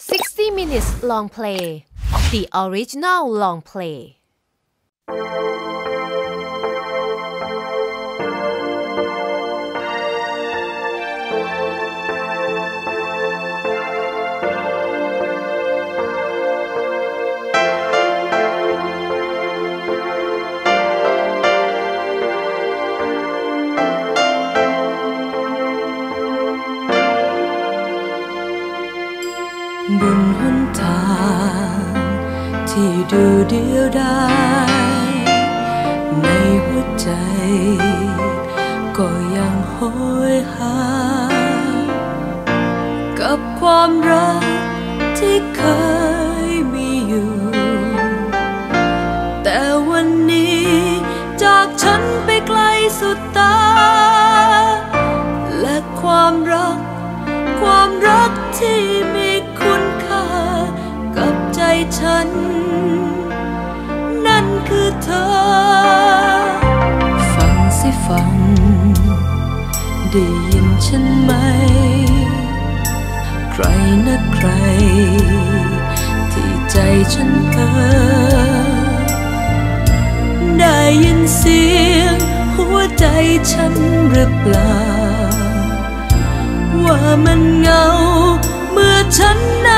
60 minutes long play. The original long play. ที่ดูเดียวดายในหัวใจ ก็ยังหอยหา กับความรักที่เคยมีอยู่ แต่วันนี้จากฉันไปไกลสุดตา และความรัก ความรักที่ ได้ยินฉันไหม ใครนะใคร ที่ใจฉันเพ้อได้ยินเสียงหัวใจฉันหรือเปล่า ว่ามันเงาเมื่อฉันนั้น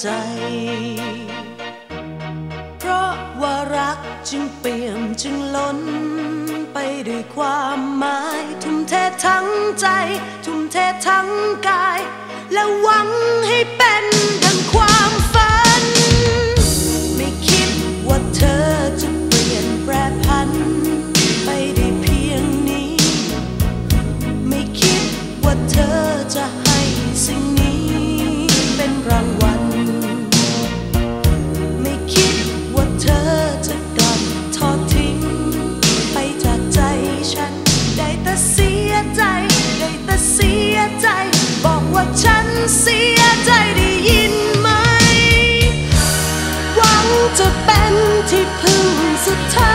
ใจ เพราะว่ารักจึงเปี่ยมจึงล้น ไปด้วยความหมาย ทุ่มเททั้งใจ ทุ่มเททั้งกาย และหวังให้เป็น a time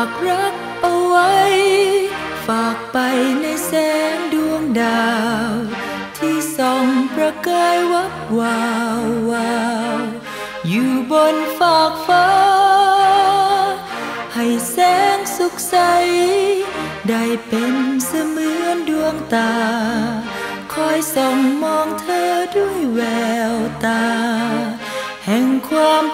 ากรักเอาไว้ ฝากไปในแสงดวงดาว ที่ส่องประกายวับวาววาวอยู่บนฝากฟ้า ให้แสงสุขใส ได้เป็นเสมือนดวงตา คอยส่องมองเธอด้วยแววตา แห่งความ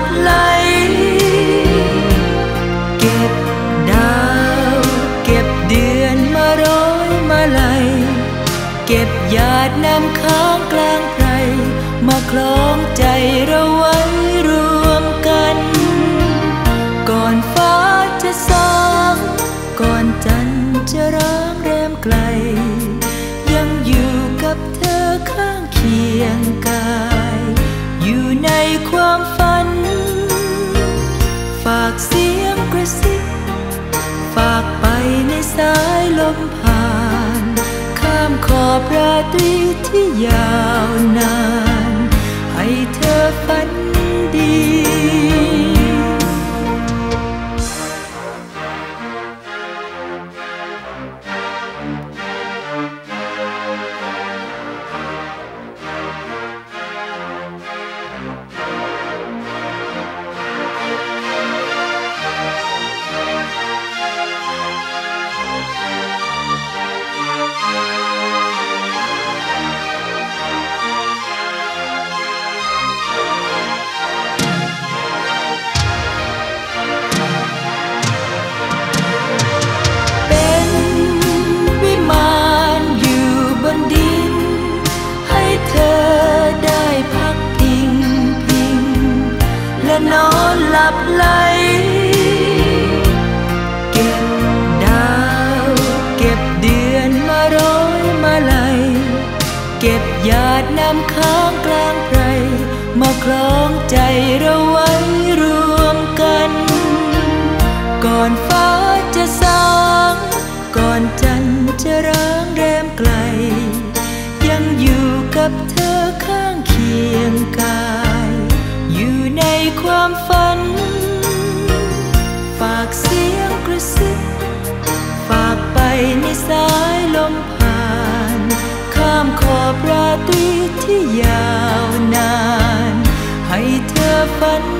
บไหล เก็บดาว เก็บเดือนมาร้อยมาลัยเก็บหยาดน้ำค้างกลางไพรมาคล้องใจเรา สายลมผ่าน ข้ามขอบราตรีที่ยาวนาน จะร้างแรมไกล ยังอยู่กับเธอข้างเคียงกาย อยู่ในความฝัน ฝากเสียงกระซิบฝากไปในสายลมผ่าน ข้ามขอบราตรีที่ยาวนาน ให้เธอฝัน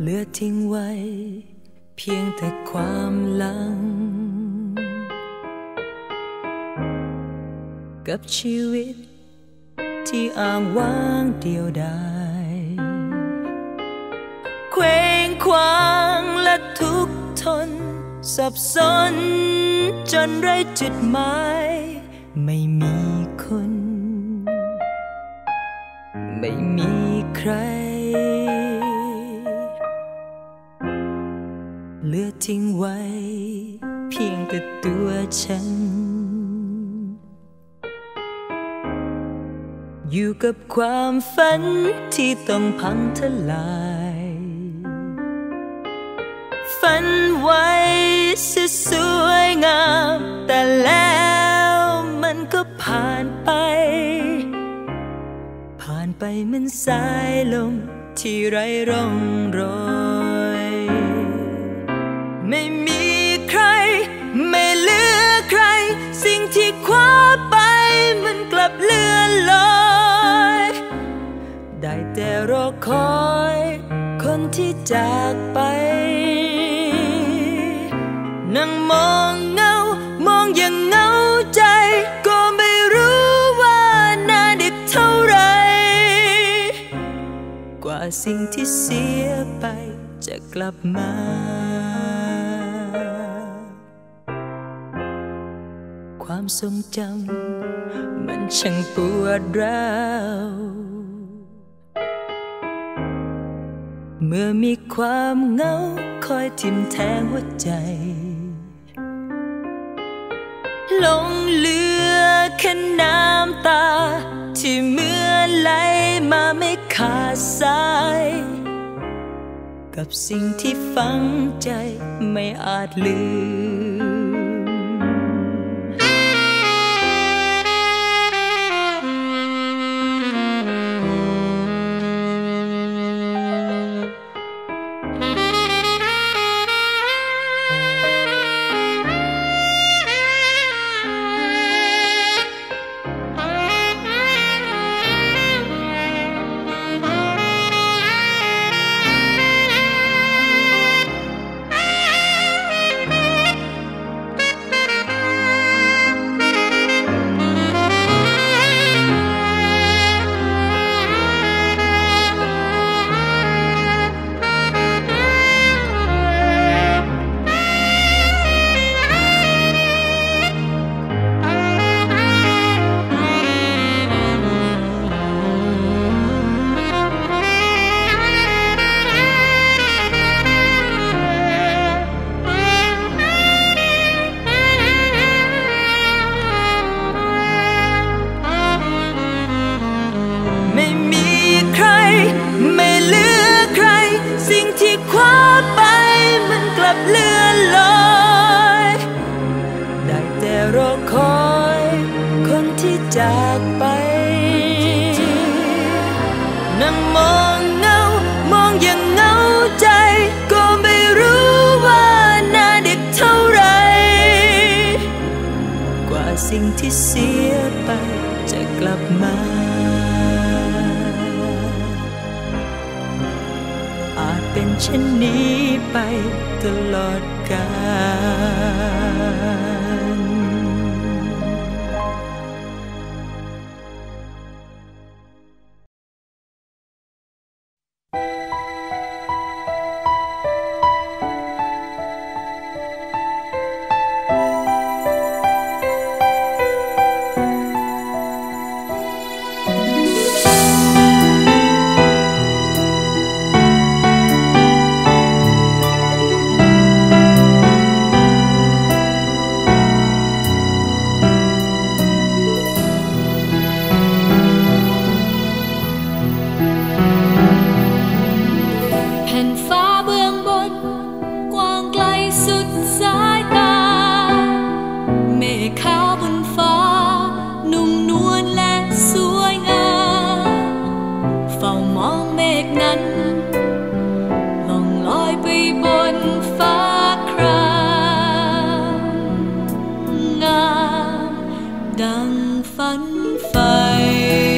เหลือทิ้งไว้ เพียงแต่ความหลัง กับชีวิต ที่อ้างว้างเดียวดายเคว้งคว้างและทุกทน สับสน จนไร้จุดหมาย ไม่มี ทิ้งไว้ เพียงแต่ตัวฉัน อยู่กับความฝันที่ต้องพังทลาย ฝันไว้สวยงาม แต่แล้วมันก็ผ่านไป ผ่านไปเหมือนสายลมที่ไร้ร่องรอย จากไป นั่งมองเงามองอย่างเงาใจ ก็ไม่รู้ว่านานอีกเท่าไร กว่าสิ่งที่เสียไปจะกลับมาความทรงจำมันช่างปวดร้าว เมื่อมีความเหงาคอยทิ่มแทงหัวใจหลงเหลือแค่น้ำตา ที่เหมื่อนไหลมาไม่ขาดสาย กับสิ่งที่ฝังใจไม่อาจลืม ไปจะกลับมา อาจเป็นเช่นนี้ไปตลอดกาล đang phấn phầy.